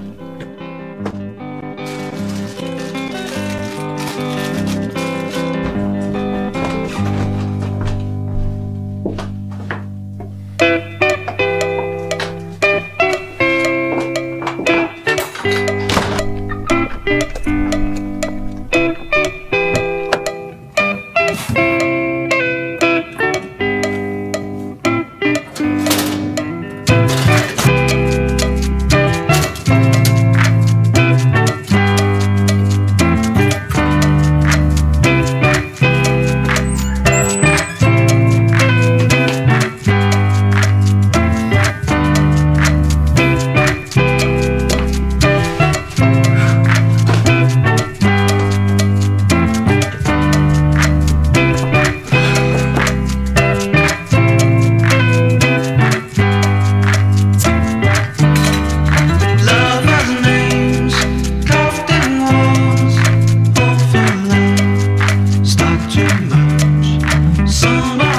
Amen. Somebody